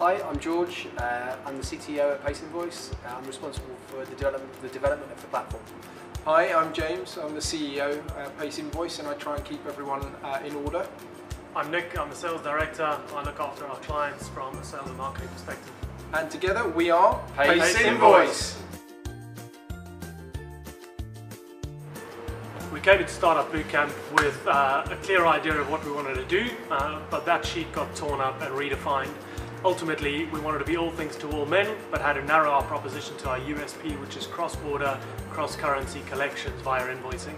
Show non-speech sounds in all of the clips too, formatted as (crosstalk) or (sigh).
Hi, I'm George. Uh, I'm the CTO at Pace Invoice. Uh, I'm responsible for the development, the development of the platform. Hi, I'm James. I'm the CEO at Pace Invoice and I try and keep everyone uh, in order. I'm Nick, I'm the sales director. I look after our clients from a sales and marketing perspective. And together we are Pace, Pace Invoice. We came into Startup Bootcamp with uh, a clear idea of what we wanted to do, uh, but that sheet got torn up and redefined. Ultimately, we wanted to be all things to all men, but had to narrow our proposition to our USP, which is cross-border, cross-currency collections via invoicing.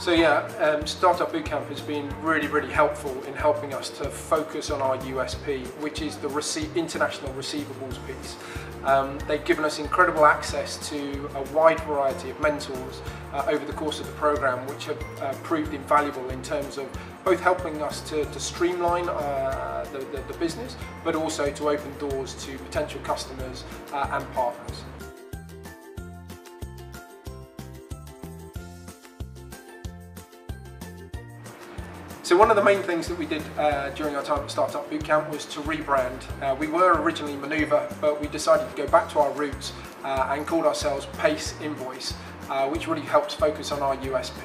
So yeah, um, Startup Bootcamp has been really, really helpful in helping us to focus on our USP, which is the rece international receivables piece. Um, they've given us incredible access to a wide variety of mentors uh, over the course of the program, which have uh, proved invaluable in terms of both helping us to, to streamline uh, the, the, the, business, but also to open doors to potential customers uh, and partners. So one of the main things that we did uh, during our time at Startup Bootcamp was to rebrand. Uh, we were originally Manuva, but we decided to go back to our roots uh, and called ourselves Pace Invoice, uh, which really helps focus on our USP.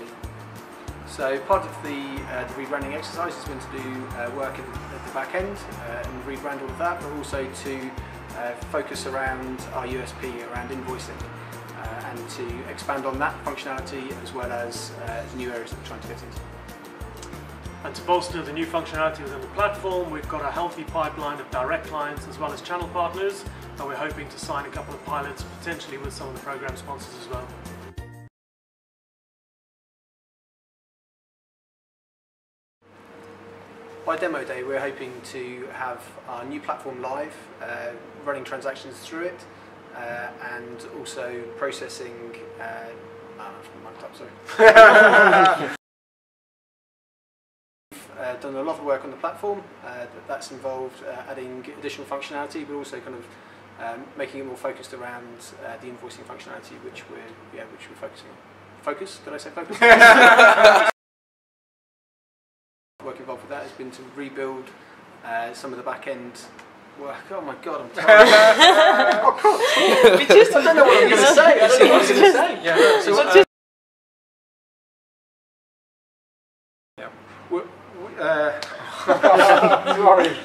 So part of the, uh, the rebranding exercise has been to do uh, work at the back end and rebrand all of that, but also to focus around our USP around invoicing. and to expand on that functionality as well as new areas that we're trying to get into. And to bolster the new functionality within the platform, we've got a healthy pipeline of direct clients as well as channel partners, and we're hoping to sign a couple of pilots potentially with some of the program sponsors as well. By demo day, we're hoping to have our new platform live, uh, running transactions through it, uh, and also processing. Uh, oh, sorry. (laughs) done a lot of work on the platform. Uh, that's involved uh, adding additional functionality, but also kind of um, making it more focused around uh, the invoicing functionality, which we're yeah, which we're focusing on. Focus? Did I say focus? (laughs) work involved with that has been to rebuild uh, some of the back end work. Oh my god, I'm (laughs) tired. oh, God. (laughs) We just, I don't know what I'm going to say. I don't know what I'm going to say. Yeah, so, uh, uh, (laughs) (laughs) sorry.